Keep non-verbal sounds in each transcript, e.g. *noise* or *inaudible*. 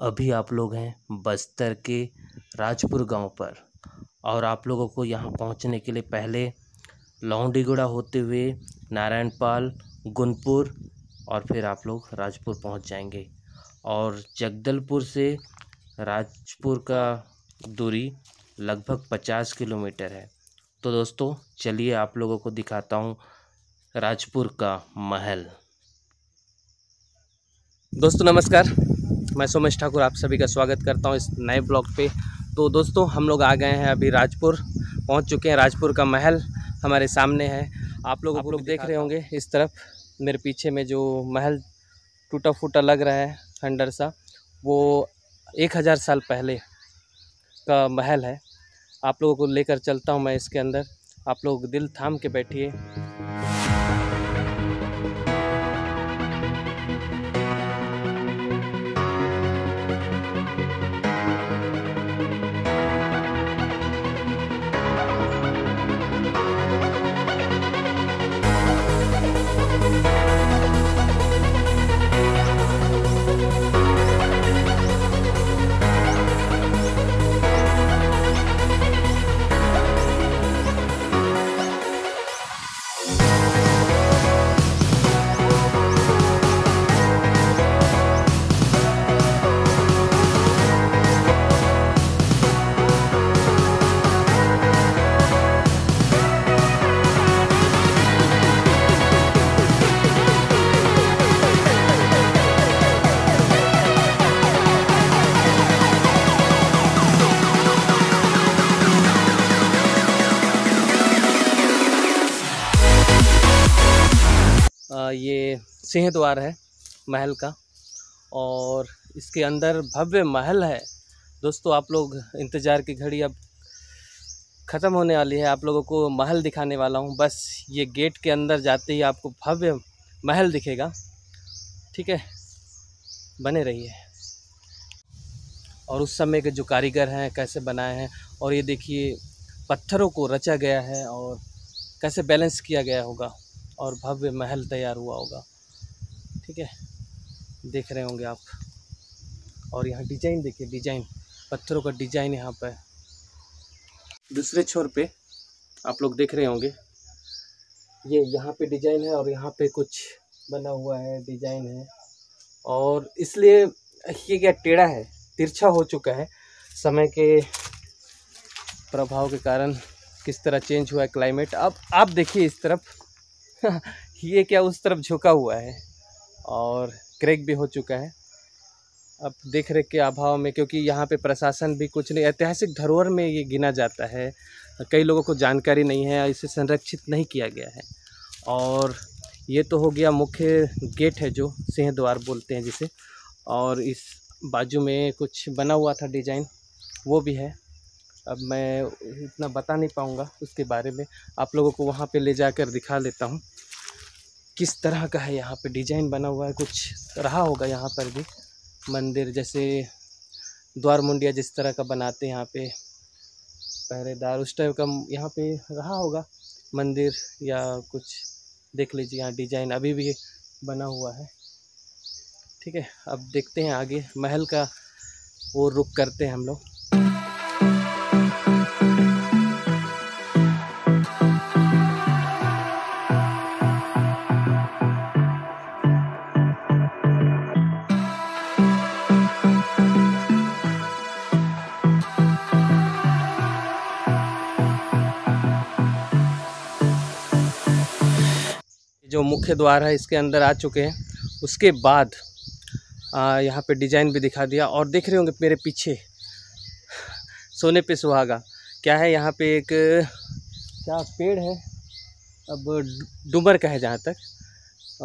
अभी आप लोग हैं बस्तर के राजपुर गाँव पर और आप लोगों को यहाँ पहुँचने के लिए पहले लौंडीगुड़ा होते हुए नारायणपाल, गुनपुर और फिर आप लोग राजपुर पहुँच जाएँगे। और जगदलपुर से राजपुर का दूरी लगभग पचास किलोमीटर है। तो दोस्तों, चलिए आप लोगों को दिखाता हूँ राजपुर का महल। दोस्तों, नमस्कार। मैं सोमेश ठाकुर आप सभी का स्वागत करता हूँ इस नए ब्लॉग पे। तो दोस्तों हम लोग आ गए हैं अभी राजपुर पहुँच चुके हैं राजपुर का महल हमारे सामने है। आप लोग आप लोग देख रहे होंगे इस तरफ़ मेरे पीछे में जो महल टूटा फूटा लग रहा है खंडर सा वो एक हज़ार साल पहले का महल है। आप लोगों को लेकर चलता हूँ मैं इसके अंदर। आप लोग दिल थाम के बैठिए। सिंह द्वार है, महल का। और इसके अंदर भव्य महल है। दोस्तों, आप लोग इंतज़ार की घड़ी अब ख़त्म होने वाली है। आप लोगों को महल दिखाने वाला हूँ। बस ये गेट के अंदर जाते ही आपको भव्य महल दिखेगा। ठीक है? बने रहिए। और उस समय के जो कारीगर हैं, कैसे बनाए हैं, और ये देखिए, पत्थरों को रचा गया है और कैसे बैलेंस किया गया होगा और भव्य महल तैयार हुआ होगा। ठीक है? देख रहे होंगे आप। और यहाँ डिज़ाइन देखिए, डिज़ाइन। पत्थरों का डिज़ाइन यहाँ पर। दूसरे छोर पे आप लोग देख रहे होंगे। ये यहाँ पे डिज़ाइन है और यहाँ पे कुछ बना हुआ है, डिज़ाइन है। और इसलिए ये क्या टेढ़ा है? तिरछा हो चुका है। समय के प्रभाव के कारण किस तरह चेंज हुआ है क्लाइमेट अब आप देखिए इस तरफ़। *laughs* ये क्या उस तरफ़ झुका हुआ है? और क्रैक भी हो चुका है। अब देख रेख के अभाव में, क्योंकि यहाँ पे प्रशासन भी कुछ नहीं, ऐतिहासिक धरोहर में ये गिना जाता है। कई लोगों को जानकारी नहीं है, इसे संरक्षित नहीं किया गया है। और ये तो हो गया मुख्य गेट है जो सिंह द्वार बोलते हैं जिसे, और इस बाजू में कुछ बना हुआ था डिज़ाइन, वो भी है। अब मैं इतना बता नहीं पाऊँगा उसके बारे में, आप लोगों को वहाँ पे ले जाकर दिखा लेता हूँ। किस तरह का है यहाँ पे डिज़ाइन बना हुआ है? कुछ रहा होगा यहाँ पर भी। मंदिर जैसे द्वार मुंडिया जिस तरह का बनाते हैं यहाँ पे। पहरेदार उस टाइप का यहाँ पे रहा होगा। मंदिर या कुछ देख लीजिए यहाँ डिज़ाइन अभी भी बना हुआ है। ठीक है, अब देखते हैं आगे महल का वो रुक करते हैं हम लोग। मुख्य द्वार है इसके अंदर आ चुके हैं। उसके बाद यहाँ पे डिज़ाइन भी दिखा दिया और देख रहे होंगे मेरे पीछे सोने पे सुहागा। क्या है यहाँ पे एक क्या पेड़ है? अब डूमर का है जहाँ तक।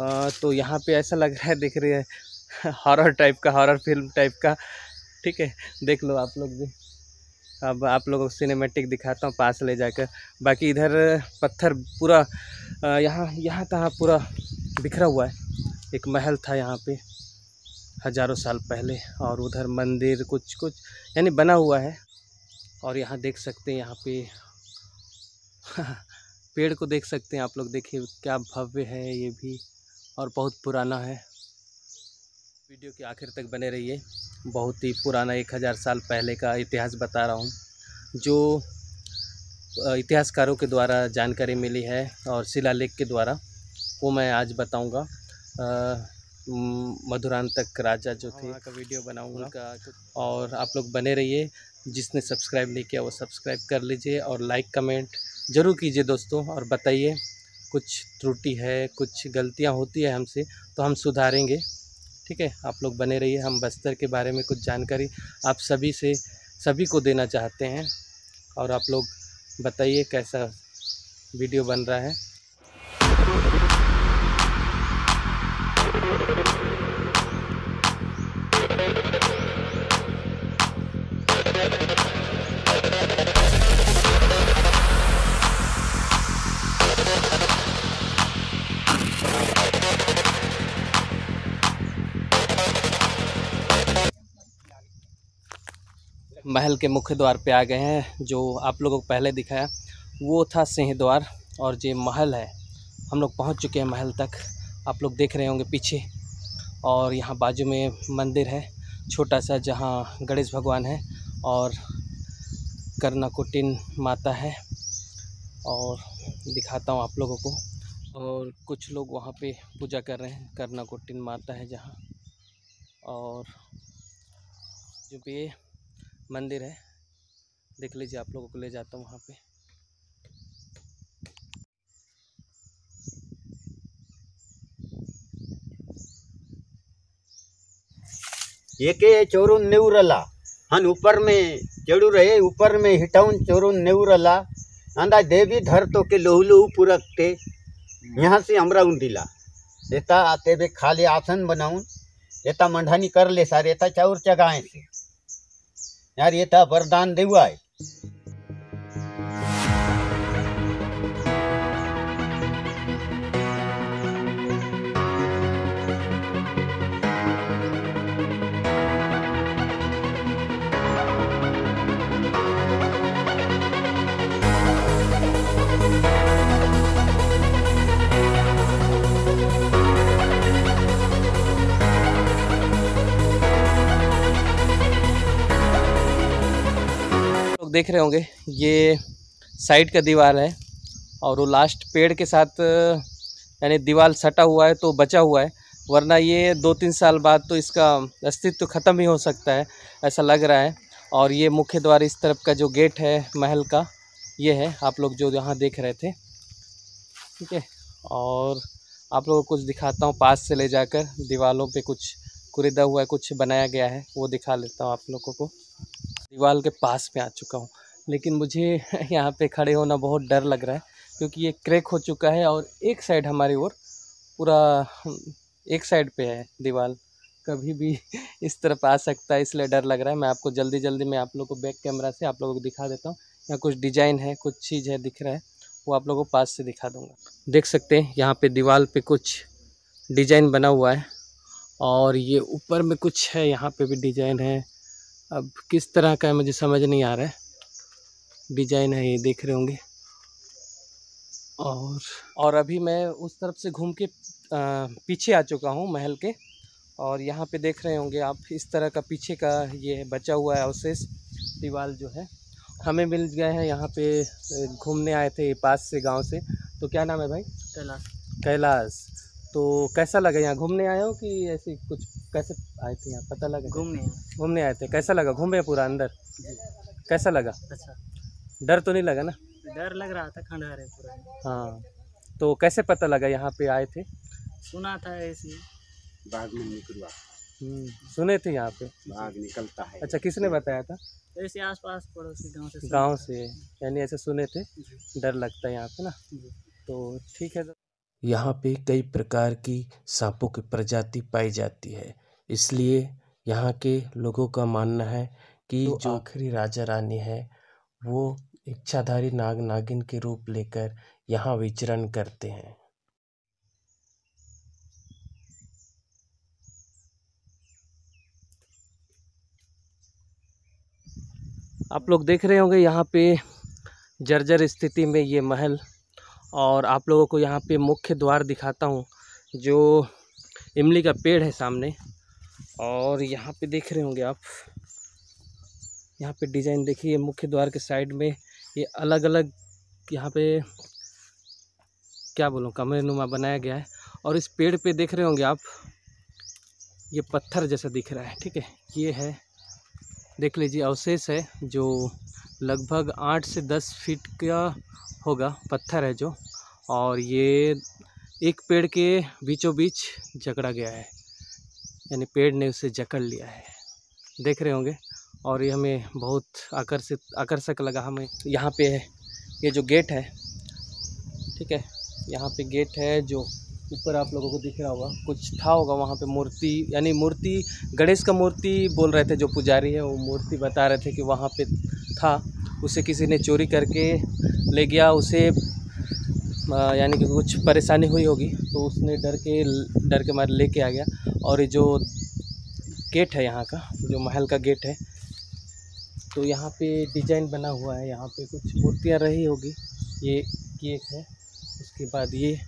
आ, तो यहाँ पे ऐसा लग रहा है देख रहे हैं *laughs* हॉरर टाइप का हॉरर फ़िल्म टाइप का। ठीक है देख लो आप लोग भी। अब आप लोगों को सिनेमेटिक दिखाता हूँ पास ले जाकर। बाकी इधर पत्थर पूरा यहाँ यहाँ तहाँ पूरा बिखरा हुआ है। एक महल था यहाँ पे, हज़ारों साल पहले। और उधर मंदिर कुछ कुछ, यानी बना हुआ है। और यहाँ देख सकते हैं यहाँ पे, *laughs* पेड़ को देख सकते हैं आप लोग। देखिए क्या भव्य है ये भी, और बहुत पुराना है। वीडियो के आखिर तक बने रहिए। बहुत ही पुराना एक हज़ार साल पहले का इतिहास बता रहा हूँ जो इतिहासकारों के द्वारा जानकारी मिली है और शिलालेख के द्वारा वो मैं आज बताऊँगा। मधुरांतक राजा जो थे का वीडियो बनाऊँगा। और आप लोग बने रहिए। जिसने सब्सक्राइब नहीं किया वो सब्सक्राइब कर लीजिए और लाइक कमेंट ज़रूर कीजिए दोस्तों। और बताइए कुछ त्रुटि है कुछ गलतियाँ होती है हमसे तो हम सुधारेंगे। ठीक है? आप लोग बने रहिए, हम बस्तर के बारे में कुछ जानकारी आप सभी से, सभी को देना चाहते हैं। और आप लोग बताइए कैसा वीडियो बन रहा है। महल के मुख्य द्वार पे आ गए हैं, जो आप लोगों को पहले दिखाया। वो था सिंह द्वार और ये महल है। हम लोग पहुँच चुके हैं महल तक। आप लोग देख रहे होंगे पीछे। और यहाँ बाजू में मंदिर है, छोटा सा, जहाँ गणेश भगवान है और कर्नाकुटिन माता है। और दिखाता हूँ आप लोगों को। और कुछ लोग वहाँ पे पूजा कर रहे हैं। कर्नाकुटिन माता है जहाँ। और जो भी मंदिर है। देख लीजिए आप लोगों को ले जाता हूँ वहाँ पे। एके चोरून नेवरला हन ऊपर में चढ़ू रहे ऊपर में हिटाउन चोरून नेवरला अंदा देवी धर तो के लोहू लोहू पुरकते यहाँ से हमरा दिला एता आते बे खाली आसन बनाऊन एता मंढानी कर ले सारे, एता चाउर चगाए से। यार ये था वरदान देवा है देख रहे होंगे, ये साइड का दीवार है और वो लास्ट पेड़ के साथ, यानी दीवार सटा हुआ है तो बचा हुआ है, वरना ये दो तीन साल बाद तो इसका अस्तित्व तो ख़त्म ही हो सकता है, ऐसा लग रहा है। और ये मुख्य द्वार इस तरफ़ का जो गेट है, महल का, ये है, आप लोग जो यहाँ देख रहे थे। ठीक है? और आप लोगों को कुछ दिखाता हूँ, पास से ले जाकर दीवारों पे कुछ कुरिदा हुआ है, कुछ बनाया गया है, वो दिखा लेता हूँ आप लोगों को। दीवार के पास में आ चुका हूँ। लेकिन मुझे *laughs* यहाँ पे खड़े होना बहुत डर लग रहा है, क्योंकि ये क्रैक हो चुका है और एक साइड हमारी ओर पूरा एक साइड पे है दीवार कभी भी *laughs* इस तरफ़ आ सकता है, इसलिए डर लग रहा है। मैं आपको जल्दी जल्दी मैं आप लोग को बैक कैमरा से आप लोगों को दिखा देता हूँ। यहाँ कुछ डिज़ाइन है, कुछ चीज़ है, दिख रहा है, वो आप लोगों को पास से दिखा दूँगा। देख सकते हैं, यहाँ पे दीवार पे कुछ डिज़ाइन बना हुआ है और ये ऊपर में कुछ है, यहाँ पे भी डिज़ाइन है। अब किस तरह का है मुझे समझ नहीं आ रहा है। डिज़ाइन है ये देख रहे होंगे। और और अभी मैं उस तरफ़ से घूम के पीछे आ चुका हूँ महल के। और यहाँ पे देख रहे होंगे आप इस तरह का पीछे का ये बचा हुआ है अवशेष दीवार जो है। हमें मिल गए हैं यहाँ पे घूमने आए थे पास से गाँव से। तो क्या नाम है भाई? कैलाश। कैलाश। तो कैसा लगा यहाँ? घूमने आए हो कि ऐसे कुछ कैसे आए थे यहाँ? पता लगा? घूमने घूमने आए थे। कैसा लगा? घूमे पूरा अंदर? कैसा लगा? अच्छा। डर तो नहीं लगा ना? डर लग रहा था खंडहर है पूरा। हाँ। तो कैसे पता लगा यहाँ पे आए थे? सुना था ऐसे। बाग में निकलवा। हम्म, सुने थे यहाँ पे? बाघ निकलता है। अच्छा किसने बताया था? ऐसे आसपास पड़ोसी गाँव से गाँव से यानी ऐसे सुने थे? डर लगता है यहाँ पे ना? तो ठीक है। यहाँ पे कई प्रकार की सांपों की प्रजाति पाई जाती है। इसलिए यहाँ के लोगों का मानना है कि तो जो आखिरी राजा रानी है वो इच्छाधारी नाग नागिन के रूप लेकर यहाँ विचरण करते हैं। आप लोग देख रहे होंगे यहाँ पे जर्जर स्थिति में ये महल और आप लोगों को यहाँ पे मुख्य द्वार दिखाता हूँ, जो इमली का पेड़ है सामने। और यहाँ पे देख रहे होंगे आप, यहाँ पे डिज़ाइन देखिए, मुख्य द्वार के साइड में ये अलग अलग यहाँ पे क्या बोलूँ कमरे नुमा बनाया गया है। और इस पेड़ पे देख रहे होंगे आप, ये पत्थर जैसा दिख रहा है, ठीक है। ये है, देख लीजिए, अवशेष है जो लगभग आठ से दस फीट का होगा पत्थर है जो। और ये एक पेड़ के बीचों बीच जकड़ा गया है। यानी पेड़ ने उसे जकड़ लिया है। देख रहे होंगे। और ये हमें बहुत आकर्षित, आकर्षक लगा। हमें यहाँ पे है। ये जो गेट है, ठीक है? यहाँ पे गेट है जो ऊपर आप लोगों को दिख रहा होगा। कुछ था होगा वहाँ पे मूर्ति, यानी मूर्ति, गणेश का मूर्ति बोल रहे थे जो पुजारी है, वो मूर्ति बता रहे थे कि वहाँ पे था। उसे किसी ने चोरी करके ले गया, उसे यानी कि कुछ परेशानी हुई होगी तो उसने डर के डर के मारे लेके आ गया। और ये जो गेट है यहाँ का, जो महल का गेट है तो यहाँ पे डिज़ाइन बना हुआ है, यहाँ पे कुछ मूर्तियाँ रही होगी। ये केक है, उसके बाद ये।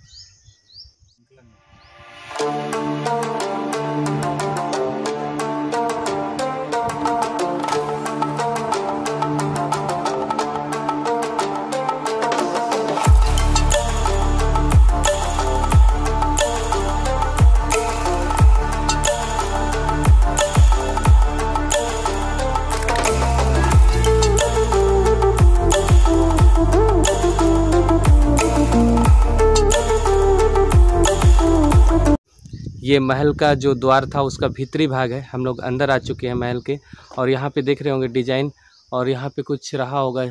ये महल का जो द्वार था, उसका भीतरी भाग है। हम लोग अंदर आ चुके हैं महल के और यहाँ पे देख रहे होंगे डिज़ाइन और यहाँ पे कुछ रहा होगा,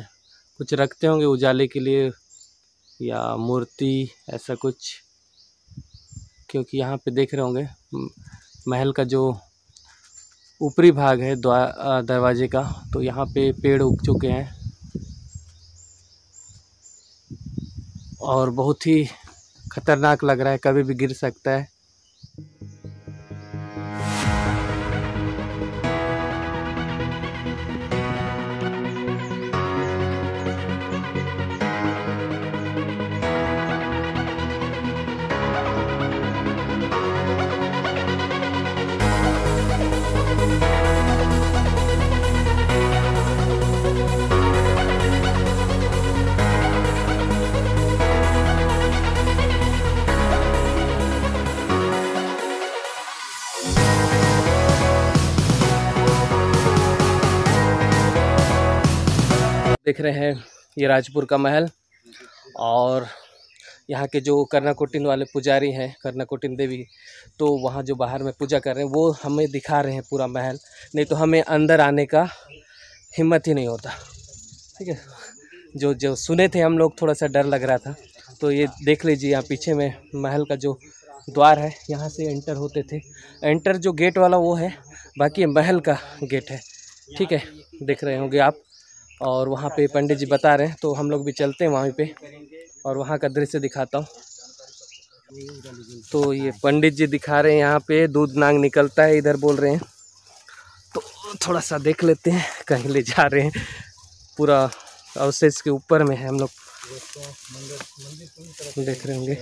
कुछ रखते होंगे उजाले के लिए या मूर्ति, ऐसा कुछ, क्योंकि यहाँ पे देख रहे होंगे महल का जो ऊपरी भाग है दरवाजे का तो यहाँ पे पेड़ उग चुके हैं। और बहुत ही खतरनाक लग रहा है, कभी भी गिर सकता है। देख रहे हैं ये राजपुर का महल और यहाँ के जो कर्नाकुटिन वाले पुजारी हैं, कर्नाकुटिन देवी तो वहाँ जो बाहर में पूजा कर रहे हैं, वो हमें दिखा रहे हैं पूरा महल। नहीं तो हमें अंदर आने का हिम्मत ही नहीं होता। ठीक है? जो जो सुने थे हम लोग, थोड़ा सा डर लग रहा था। तो ये देख लीजिए, यहाँ पीछे में महल का जो द्वार है, यहाँ से एंटर होते थे। एंटर जो गेट वाला वो है, बाकी महल का गेट है। ठीक है? देख रहे होंगे आप। और वहाँ पे पंडित जी बता रहे हैं तो हम लोग भी चलते हैं वहाँ पे और वहाँ का दृश्य दिखाता हूँ। तो ये पंडित जी दिखा रहे हैं यहाँ पे, दूध नांग निकलता है, इधर बोल रहे हैं। तो थोड़ा सा देख लेते हैं, कहीं ले जा रहे हैं। पूरा अवशेष के ऊपर में है हम लोग। देख रहे होंगे।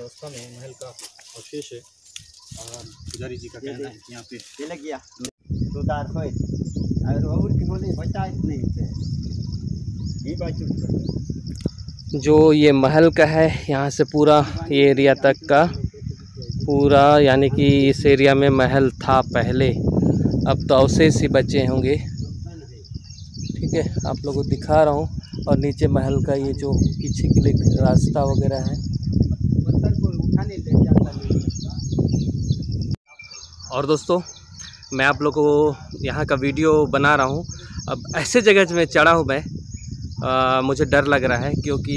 पुजारी जी का कहना है यहाँ पे जो ये महल का है, यहाँ से पूरा ये एरिया तक का, पूरा यानी कि इस एरिया में महल था पहले। अब तो अवशेष ही बचे होंगे। ठीक है, आप लोगों को दिखा रहा हूँ। और नीचे महल का ये जो पीछे के लिए रास्ता वगैरह है। और दोस्तों, मैं आप लोगों को यहाँ का वीडियो बना रहा हूँ। अब ऐसे जगह में चढ़ा हूँ मैं आ, मुझे डर लग रहा है क्योंकि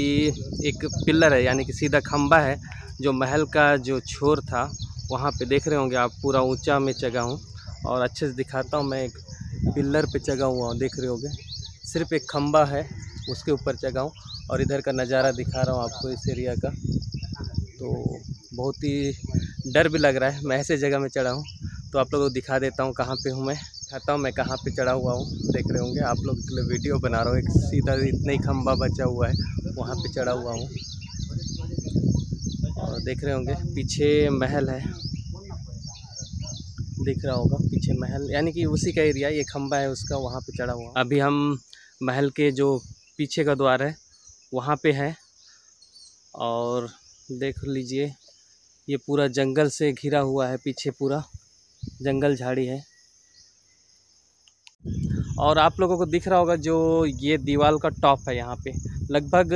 एक पिलर है यानी कि सीधा खम्बा है जो महल का जो छोर था वहाँ पे देख रहे होंगे आप पूरा ऊँचा में चढ़ा हूँ और अच्छे से दिखाता हूँ मैं एक पिलर पे चढ़ा हुआ हूँ देख रहे होंगे। सिर्फ़ एक खम्बा है उसके ऊपर चढ़ा हूँ और इधर का नज़ारा दिखा रहा हूँ आपको इस एरिया का। तो बहुत ही डर भी लग रहा है मैं ऐसे जगह में चढ़ा हूँ तो आप लोगों को दिखा देता हूँ कहाँ पे हूँ मैं। दिखाता हूँ, मैं कहाँ पे चढ़ा हुआ हूँ, देख रहे होंगे, आप लोग के लिए वीडियो बना रहा हूँ, एक सीधा इतना ही खंबा बचा हुआ है, वहाँ पे चढ़ा हुआ हूँ। और देख रहे होंगे, पीछे महल है। दिख रहा होगा, पीछे महल, यानी कि उसी का एरिया, ये खम्बा है, उसका वहाँ पे चढ़ा हुआ अभी हम महल के जो पीछे का द्वार है, वहाँ पे है। और देख लीजिए, ये पूरा जंगल से घिरा हुआ है, पीछे पूरा जंगल झाड़ी है। और आप लोगों को दिख रहा होगा जो ये दीवार का टॉप है यहाँ पे। लगभग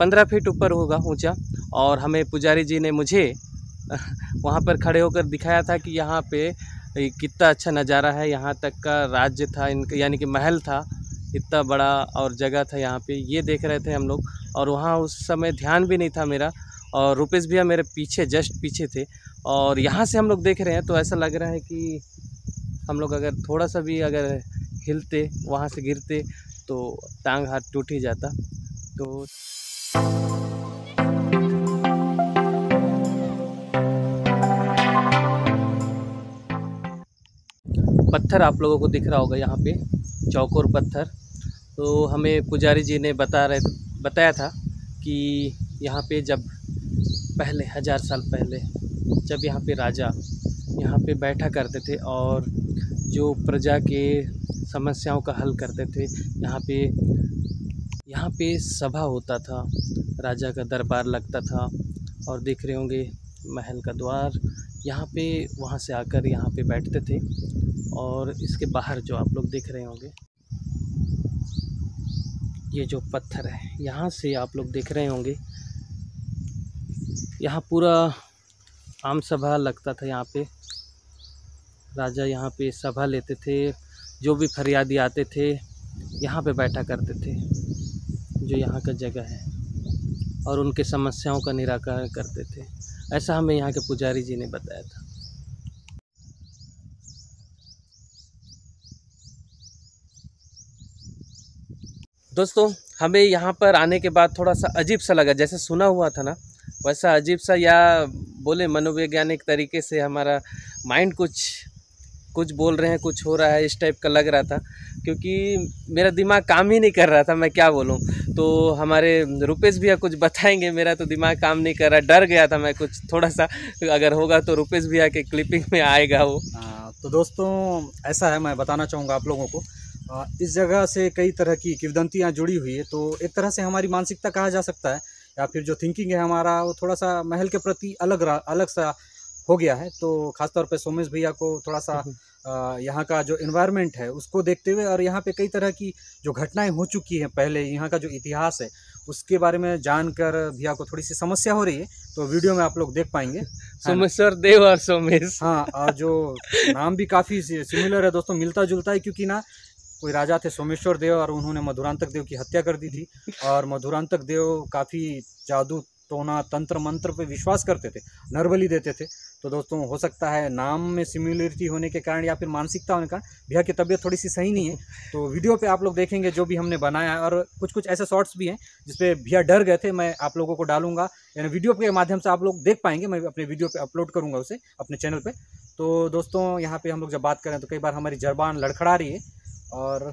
पंद्रह फीट ऊपर होगा ऊँचा और हमें पुजारी जी ने मुझे *laughs* वहाँ पर खड़े होकर दिखाया था कि यहाँ पे कितना अच्छा नज़ारा है। यहाँ तक का राज्य था इनका यानी कि महल था, इतना बड़ा और जगह था यहाँ पे। ये देख रहे थे हम लोग और वहाँ उस समय ध्यान भी नहीं था मेरा और रुपेश भैया मेरे पीछे, जस्ट पीछे थे और यहाँ से हम लोग देख रहे हैं तो ऐसा लग रहा है कि हम लोग अगर थोड़ा सा भी अगर हिलते, वहाँ से गिरते तो टांग हाथ टूट ही जाता। तो पत्थर आप लोगों को दिख रहा होगा यहाँ पे, चौकोर पत्थर। तो हमें पुजारी जी ने बता रहे, बताया था कि यहाँ पे जब पहले, हज़ार साल पहले, जब यहाँ पे राजा यहाँ पे बैठा करते थे और जो प्रजा के समस्याओं का हल करते थे, यहाँ पे यहाँ पे सभा होता था। राजा का दरबार लगता था और देख रहे होंगे महल का द्वार। यहाँ पे, वहाँ से आकर यहाँ पे बैठते थे और इसके बाहर जो आप लोग देख रहे होंगे, ये जो पत्थर है, यहाँ से आप लोग देख रहे होंगे। यहाँ पूरा आम सभा लगता था यहाँ पे। राजा यहाँ पे सभा लेते थे, जो भी फरियादी आते थे, यहाँ पे बैठा करते थे, जो यहाँ का जगह है, और उनके समस्याओं का निराकरण करते थे। ऐसा हमें यहाँ के पुजारी जी ने बताया था। दोस्तों, हमें यहाँ पर आने के बाद थोड़ा सा अजीब सा लगा। जैसे सुना हुआ था ना, वैसा अजीब सा या बोले मनोवैज्ञानिक तरीके से हमारा माइंड कुछ कुछ बोल रहे हैं, कुछ हो रहा है, इस टाइप का लग रहा था, क्योंकि मेरा दिमाग काम ही नहीं कर रहा था, मैं क्या बोलूँ। तो हमारे रुपेश भैया कुछ बताएँगे, मेरा तो दिमाग काम नहीं कर रहा, डर गया था मैं कुछ थोड़ा सा अगर होगा तो रुपेश भैया के क्लिपिंग में आएगा वो। तो दोस्तों, ऐसा है, मैं बताना चाहूँगा आप लोगों को। इस जगह से कई तरह की किवदंतियाँ जुड़ी हुई है तो एक तरह से हमारी मानसिकता कहा जा सकता है, या फिर जो थिंकिंग है हमारा, वो थोड़ा सा महल के प्रति अलग अलग सा हो गया है। तो खासतौर पर सोमेश भैया को थोड़ा सा यहाँ का जो इन्वायरमेंट है उसको देखते हुए और यहाँ पे कई तरह की जो घटनाएँ हो चुकी हैं पहले यहाँ का जो इतिहास है उसके बारे में जानकर भैया को थोड़ी सी समस्या हो रही है तो वीडियो में आप लोग देख पाएँगे। सोमेश्वर देव और सोमेश। हाँ और जो नाम भी काफ़ी सिमिलर है दोस्तों मिलता जुलता है क्योंकि ना कोई राजा थे सोमेश्वर देव और उन्होंने मधुरांतक देव की हत्या कर दी थी। और मधुरांतक देव काफ़ी जादू टोना तंत्र मंत्र पे विश्वास करते थे, नरबली देते थे। तो दोस्तों, हो सकता है नाम में सिमिलरिटी होने के कारण या फिर मानसिकता होने के कारण भैया की तबीयत थोड़ी सी सही नहीं है। तो वीडियो पे आप लोग देखेंगे जो भी हमने बनाया है और कुछ कुछ ऐसे शॉर्ट्स भी हैं जिसपे भैया डर गए थे, मैं आप लोगों को डालूँगा। यानी वीडियो के माध्यम से आप लोग देख पाएँगे, मैं अपने वीडियो पर अपलोड करूँगा उसे, अपने चैनल पर तो दोस्तों, यहाँ पर हम लोग जब बात करें तो कई बार हमारी जरबान लड़खड़ा रही है और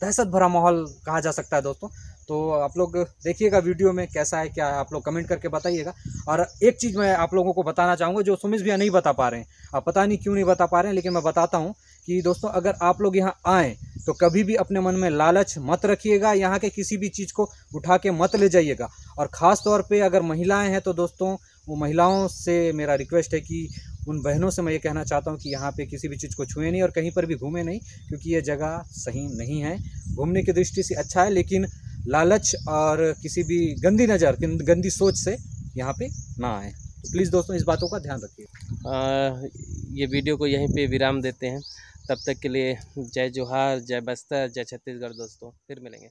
दहशत भरा माहौल कहा जा सकता है दोस्तों। तो आप लोग देखिएगा वीडियो में कैसा है, क्या है, आप लोग कमेंट करके बताइएगा। और एक चीज़ मैं आप लोगों को बताना चाहूँगा, जो सुमित भैया नहीं बता पा रहे हैं। आप पता नहीं क्यों नहीं बता पा रहे हैं, लेकिन मैं बताता हूँ कि दोस्तों, अगर आप लोग यहाँ आएँ तो कभी भी अपने मन में लालच मत रखिएगा, यहाँ के किसी भी चीज़ को उठा के मत ले जाइएगा। और ख़ास तौर पे अगर महिलाएँ हैं तो दोस्तों, वो महिलाओं से मेरा रिक्वेस्ट है कि उन बहनों से मैं ये कहना चाहता हूँ कि यहाँ पे किसी भी चीज़ को छुए नहीं और कहीं पर भी घूमे नहीं, क्योंकि ये जगह सही नहीं है। घूमने की दृष्टि से अच्छा है, लेकिन लालच और किसी भी गंदी नज़र, गंदी सोच से यहाँ पे ना आए। तो प्लीज़ दोस्तों, इस बातों का ध्यान रखिए। ये वीडियो को यहीं पे विराम देते हैं। तब तक के लिए जय जोहार, जय बस्तर, जय छत्तीसगढ़ दोस्तों, फिर मिलेंगे।